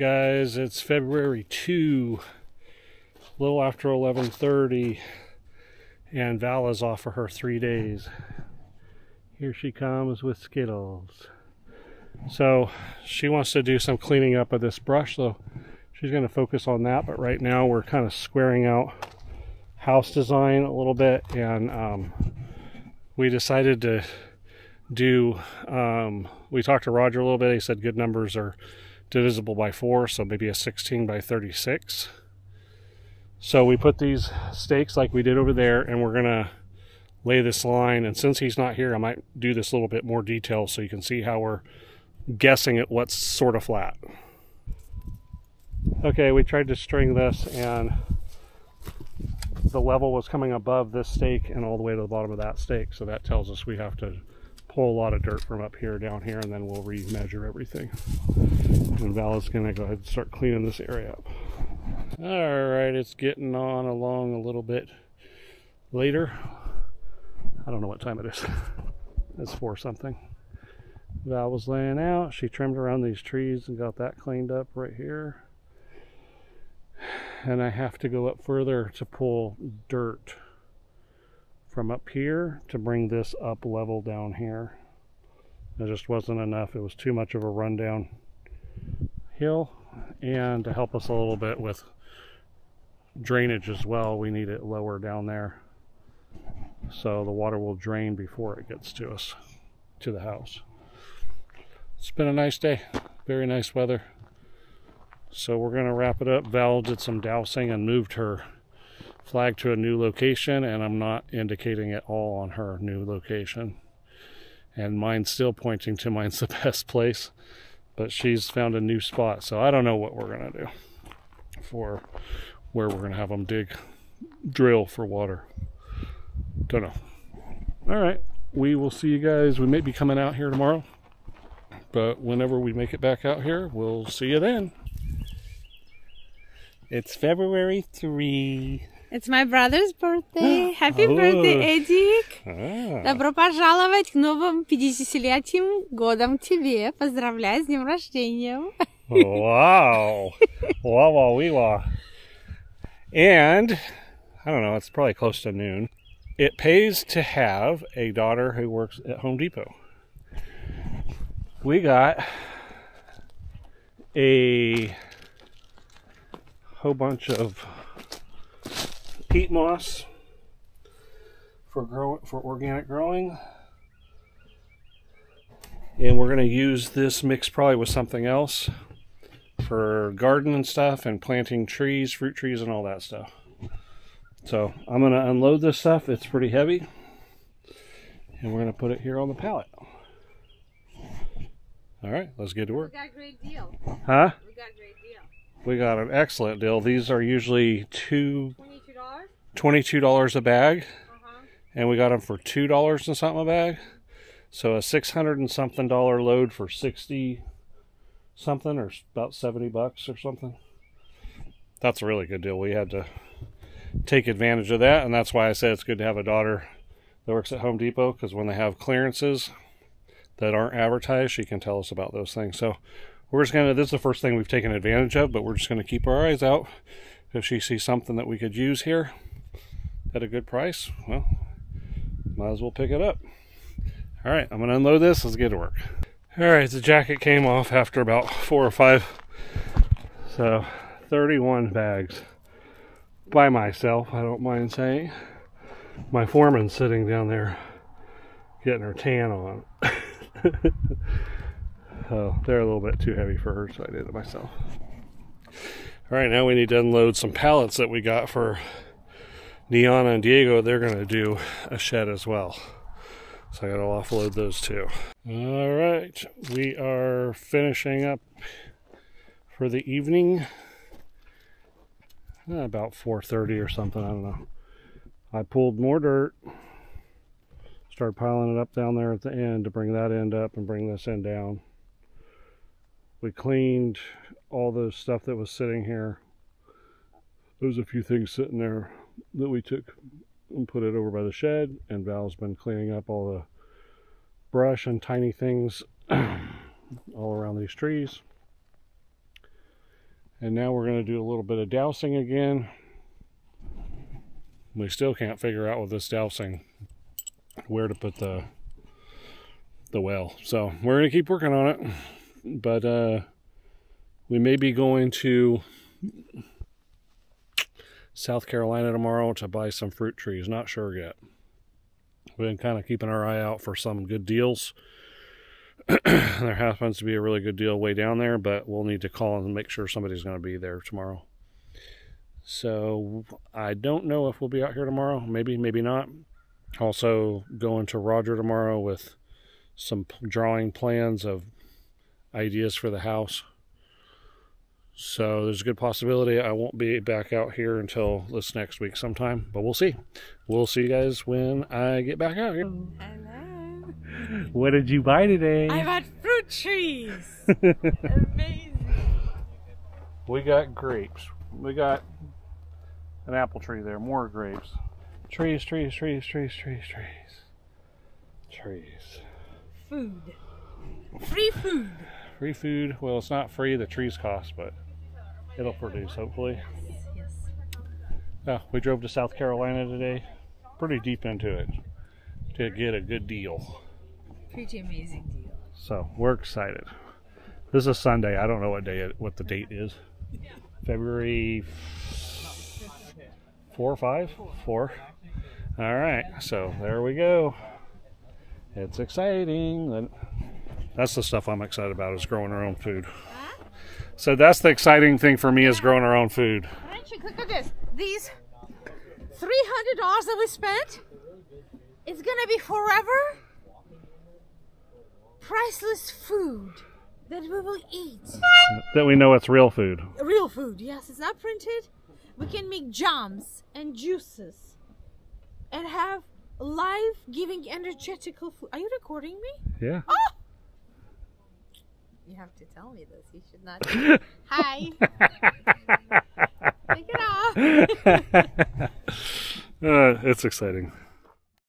guys, it's February 2, a little after 11:30, and Val is off for her three days. Here she comes with Skittles. So she wants to do some cleaning up of this brush, so she's going to focus on that. But right now we're kind of squaring out house design a little bit, and um, we decided to do. Um, we talked to Roger a little bit. He said good numbers are divisible by 4, so maybe a 16 by 36. So we put these stakes like we did over there, and we're going to lay this line. And since he's not here, I might do this a little bit more detail so you can see how we're guessing at what's sort of flat. Okay, we tried to string this, and the level was coming above this stake and all the way to the bottom of that stake. So that tells us we have to pull a lot of dirt from up here down here and then we'll re-measure everything. And Val is to go ahead and start cleaning this area up. All right, it's getting on along a little bit later. I don't know what time it is. it's four something. Val was laying out. She trimmed around these trees and got that cleaned up right here. And I have to go up further to pull dirt from up here to bring this up level down here. It just wasn't enough. It was too much of a rundown hill. And to help us a little bit with drainage as well, we need it lower down there. So the water will drain before it gets to us, to the house. It's been a nice day. Very nice weather. So we're going to wrap it up. Val did some dowsing and moved her flag to a new location and I'm not indicating at all on her new location. And mine's still pointing to mine's the best place, but she's found a new spot. So I don't know what we're to do for where we're to have them dig, drill for water. Don't know. All right. We will see you guys. We may be coming out here tomorrow, but whenever we make it back out here, we'll see you then. It's February 3. It's my brother's birthday. Happy oh. birthday, Эдик. Ah. Добро пожаловать к новым 50-летним годам тебе. Поздравляю с днем рождения. wow. wow, wow, wee wow. And, I don't know, it's probably close to noon. It pays to have a daughter who works at Home Depot. We got a whole bunch of peat moss for grow for organic growing. And we're going to use this mix probably with something else for garden and stuff and planting trees, fruit trees and all that stuff. So I'm going to unload this stuff. It's pretty heavy. And we're going to put it here on the pallet. All right, let's get to work. We got a great deal. Huh? We got a great deal. We got an excellent deal. These are usually two $22 a bag. Uh-huh. And we got them for $2 and something a bag. So a 600 and something dollar load for 60 something or about 70 bucks or something. That's a really good deal. We had to take advantage of that and that's why I said it's good to have a daughter that works at Home Depot because when they have clearances that aren't advertised, she can tell us about those things. So we're just gonna this is the first thing we've taken advantage of, but we're just gonna keep our eyes out if she sees something that we could use here at a good price, well, might as well pick it up. All right, I'm gonna unload this. Let's get to work. All right, the jacket came off after about four or five. So 31 bags by myself, I don't mind saying. My foreman's sitting down there getting her tan on. so they're a little bit too heavy for her, so I did it myself. All right, now we need to unload some pallets that we got for Niana and Diego, they're going to do a shed as well. So I got to offload those too. All right, we are finishing up for the evening. Eh, about 4.30 or something, I don't know. I pulled more dirt, started piling it up down there at the end to bring that end up and bring this end down. We cleaned all the stuff that was sitting here. There was a few things sitting there that we took and put it over by the shed and Val's been cleaning up all the brush and tiny things all around these trees And now we're going to do a little bit of dowsing again. We still can't figure out with this dowsing where to put the the well. So we're going to keep working on it. But uh, we may be going to South Carolina tomorrow to buy some fruit trees. Not sure yet. We've been kind of keeping our eye out for some good deals. there happens to be a really good deal way down there, but we'll need to call and make sure somebody's going to be there tomorrow. So I don't know if we'll be out here tomorrow. Maybe, maybe not. Also going to Roger tomorrow with some drawing plans of ideas for the house. So there's a good possibility I won't be back out here until this next week sometime, but we'll see. We'll see you guys when I get back out here. Hello. What did you buy today? I bought fruit trees. Amazing. We got grapes. We got an apple tree there, more grapes. Trees, trees, trees, trees, trees, trees. Trees. Food. Free food. Free food. Well, it's not free, the trees cost, but it'll produce, hopefully. Yes. Yeah, we drove to South Carolina today. Pretty deep into it to get a good deal. Pretty amazing deal. So we're excited. This is Sunday. I don't know what day it, what the date is. February four or five? Four. All right. So there we go. It's exciting. That's the stuff I'm excited about is growing our own food. So that's the exciting thing for me is growing our own food. Look at this. These three hundred dollars that we spent, is gonna be forever priceless food that we will eat. That we know it's real food. Real food, yes, it's not printed. We can make jams and juices and have life giving energetical food. Are you recording me? Yeah. Oh, You have to tell me this. You should not. Hi. Take it off. uh, it's exciting.